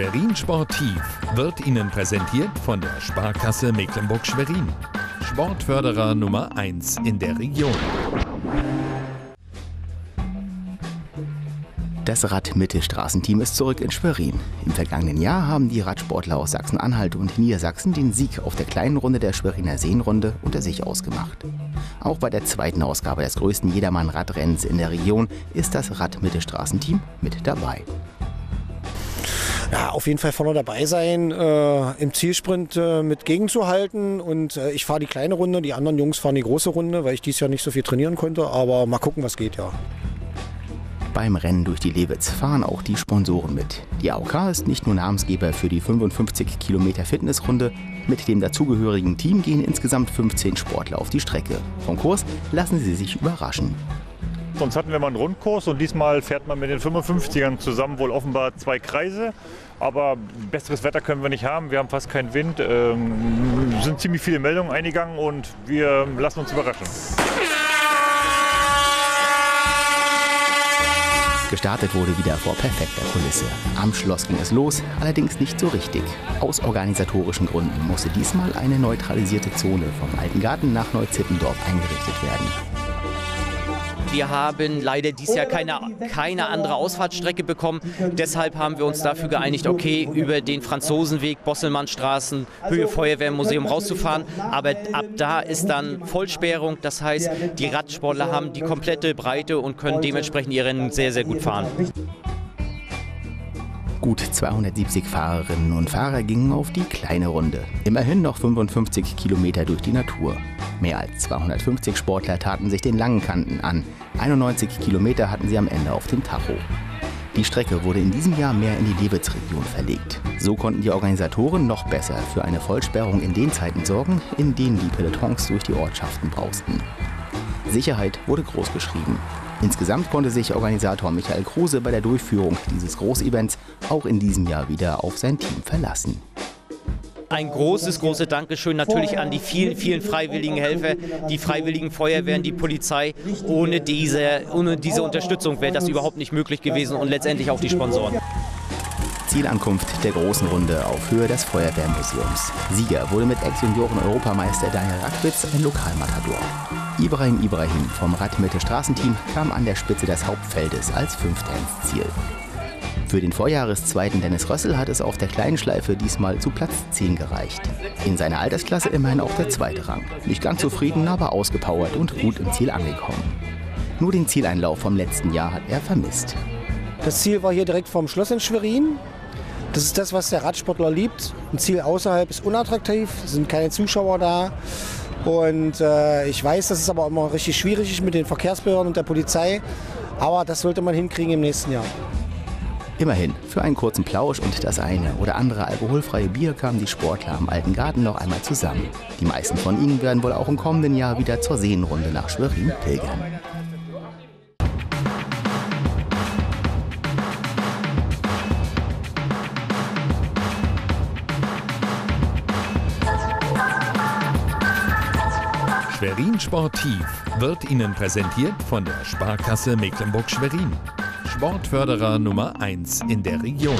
Schwerin Sportiv wird Ihnen präsentiert von der Sparkasse Mecklenburg-Schwerin. Sportförderer Nummer 1 in der Region. Das Rad-Mitte-Straßenteam ist zurück in Schwerin. Im vergangenen Jahr haben die Radsportler aus Sachsen-Anhalt und Niedersachsen den Sieg auf der kleinen Runde der Schweriner Seenrunde unter sich ausgemacht. Auch bei der zweiten Ausgabe des größten Jedermann-Radrennens in der Region ist das Rad-Mitte-Straßenteam mit dabei ja, auf jeden Fall vorne dabei sein, äh, im Zielsprint äh, mit gegenzuhalten. Und äh, ich fahre die kleine Runde, die anderen Jungs fahren die große Runde, weil ich dies Jahr nicht so viel trainieren konnte. Aber mal gucken, was geht, ja. Beim Rennen durch die Lewitz fahren auch die Sponsoren mit. Die AOK ist nicht nur Namensgeber für die 55 Kilometer Fitnessrunde, mit dem dazugehörigen Team gehen insgesamt 15 Sportler auf die Strecke. Vom Kurs lassen sie sich überraschen. Sonst hatten wir mal einen Rundkurs und diesmal fährt man mit den 55ern zusammen wohl offenbar zwei Kreise. Aber besseres Wetter können wir nicht haben. Wir haben fast keinen Wind. Ähm, sind ziemlich viele Meldungen eingegangen und wir lassen uns überraschen. Gestartet wurde wieder vor perfekter Kulisse. Am Schloss ging es los, allerdings nicht so richtig. Aus organisatorischen Gründen musste diesmal eine neutralisierte Zone vom Alten Garten nach Neuzittendorf eingerichtet werden. Wir haben leider dieses Jahr keine, keine andere Ausfahrtsstrecke bekommen. Deshalb haben wir uns dafür geeinigt, okay, über den Franzosenweg, Bosselmannstraßen, Höhe Feuerwehrmuseum rauszufahren. Aber ab da ist dann Vollsperrung. Das heißt, die Radsportler haben die komplette Breite und können dementsprechend ihr Rennen sehr, sehr gut fahren. Gut 270 Fahrerinnen und Fahrer gingen auf die kleine Runde. Immerhin noch 55 Kilometer durch die Natur. Mehr als 250 Sportler taten sich den langen Kanten an. 91 Kilometer hatten sie am Ende auf dem Tacho. Die Strecke wurde in diesem Jahr mehr in die Lewitz-Region verlegt. So konnten die Organisatoren noch besser für eine Vollsperrung in den Zeiten sorgen, in denen die Pelotons durch die Ortschaften brausten. Sicherheit wurde großgeschrieben. Insgesamt konnte sich Organisator Michael Kruse bei der Durchführung dieses Großevents auch in diesem Jahr wieder auf sein Team verlassen. Ein großes, großes Dankeschön natürlich an die vielen, vielen freiwilligen Helfer, die freiwilligen Feuerwehren, die Polizei. Ohne diese, ohne diese Unterstützung wäre das überhaupt nicht möglich gewesen und letztendlich auch die Sponsoren. Zielankunft der großen Runde auf Höhe des Feuerwehrmuseums. Sieger wurde mit Ex-Junioren-Europameister Daniel Rackwitz ein Lokalmatador. Ibrahim Ibrahim vom Radmitte Straßenteam kam an der Spitze des Hauptfeldes als Fünfter ins Ziel. Für den Vorjahreszweiten Dennis Rössel hat es auf der kleinen Schleife diesmal zu Platz 10 gereicht. In seiner Altersklasse immerhin auch der zweite Rang. Nicht ganz zufrieden, aber ausgepowert und gut im Ziel angekommen. Nur den Zieleinlauf vom letzten Jahr hat er vermisst. Das Ziel war hier direkt vorm Schloss in Schwerin. Das ist das, was der Radsportler liebt. Ein Ziel außerhalb ist unattraktiv, es sind keine Zuschauer da. Und äh, ich weiß, dass es aber immer richtig schwierig ist mit den Verkehrsbehörden und der Polizei. Aber das sollte man hinkriegen im nächsten Jahr. Immerhin, für einen kurzen Plausch und das eine oder andere alkoholfreie Bier kamen die Sportler am Alten Garten noch einmal zusammen. Die meisten von ihnen werden wohl auch im kommenden Jahr wieder zur Seenrunde nach Schwerin pilgern. Schwerin Sportiv wird Ihnen präsentiert von der Sparkasse Mecklenburg-Schwerin. Sportförderer Nummer 1 in der Region.